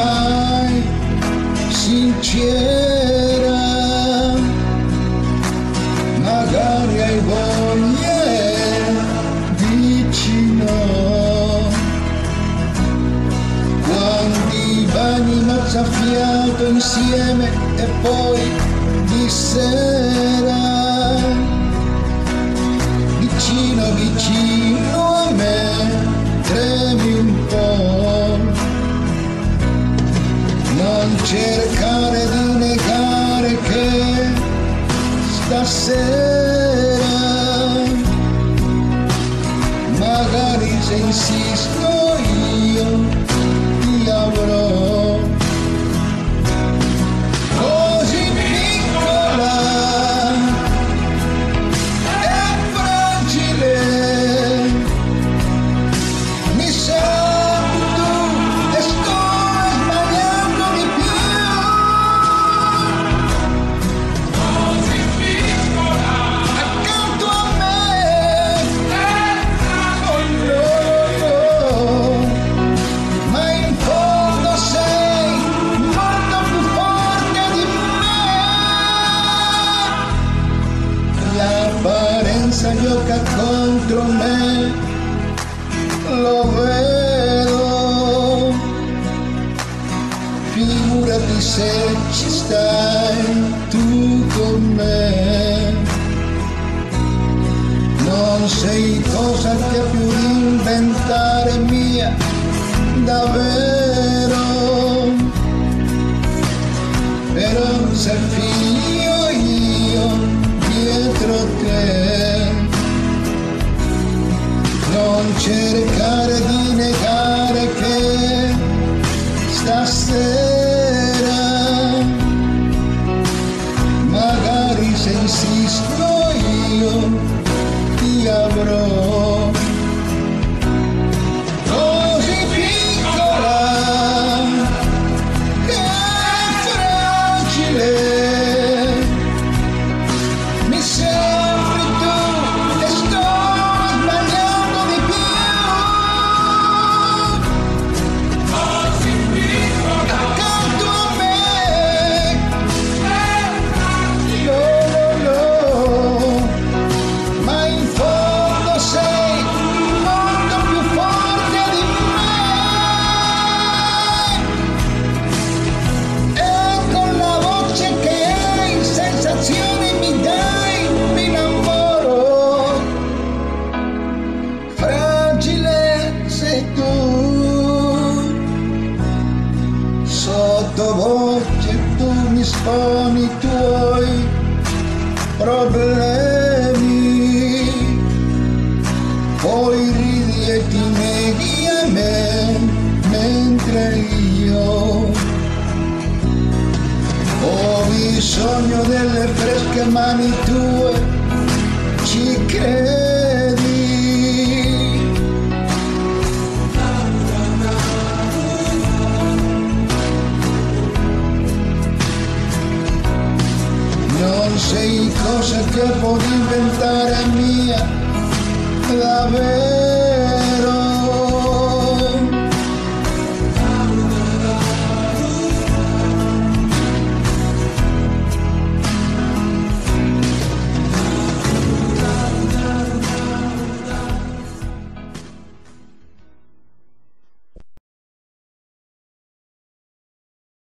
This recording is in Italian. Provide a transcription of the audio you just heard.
mai sincera, magari hai voglia vicino. Quanti bagni mozzafiato insieme e poi di sera, stasera, magari se contro me, lo vedo. Figurati se ci stai tu con me. Non sei cosa che più inventare mia, davvero. Però se figlio non cercare di negare che stasera, magari se insisto io ti avrò. Sottovoce tu mi sponi tuoi problemi, poi ridi e ti neghi a me, mentre io ho bisogno delle fresche mani tue, ci credi? Non sei cosa che può diventare mia, davvero.